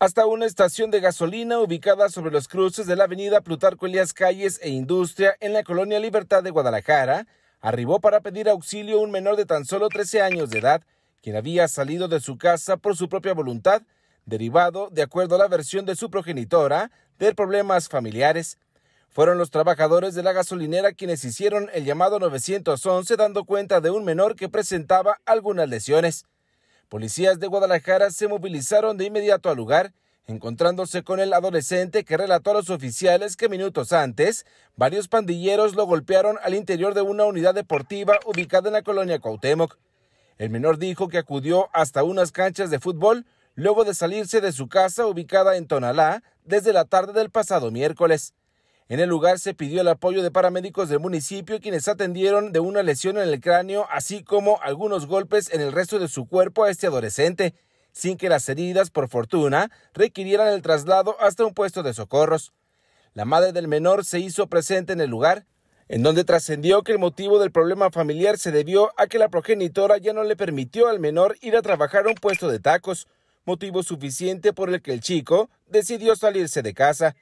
hasta una estación de gasolina ubicada sobre los cruces de la avenida Plutarco Elías Calles e Industria en la colonia Libertad de Guadalajara, arribó para pedir auxilio un menor de tan solo 13 años de edad, quien había salido de su casa por su propia voluntad, derivado, de acuerdo a la versión de su progenitora, de problemas familiares. Fueron los trabajadores de la gasolinera quienes hicieron el llamado 911 dando cuenta de un menor que presentaba algunas lesiones. Policías de Guadalajara se movilizaron de inmediato al lugar, encontrándose con el adolescente que relató a los oficiales que minutos antes varios pandilleros lo golpearon al interior de una unidad deportiva ubicada en la colonia Cuauhtémoc. El menor dijo que acudió hasta unas canchas de fútbol luego de salirse de su casa ubicada en Tonalá desde la tarde del pasado miércoles. En el lugar se pidió el apoyo de paramédicos del municipio quienes atendieron de una lesión en el cráneo, así como algunos golpes en el resto de su cuerpo a este adolescente, sin que las heridas, por fortuna, requirieran el traslado hasta un puesto de socorros. La madre del menor se hizo presente en el lugar, en donde trascendió que el motivo del problema familiar se debió a que la progenitora ya no le permitió al menor ir a trabajar a un puesto de tacos, motivo suficiente por el que el chico decidió salirse de casa.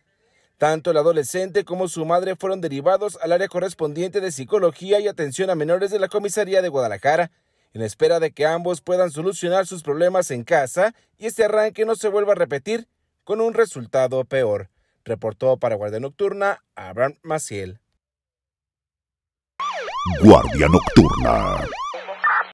Tanto el adolescente como su madre fueron derivados al área correspondiente de psicología y atención a menores de la comisaría de Guadalajara, en espera de que ambos puedan solucionar sus problemas en casa y este arranque no se vuelva a repetir con un resultado peor. Reportó para Guardia Nocturna Abraham Maciel. Guardia Nocturna.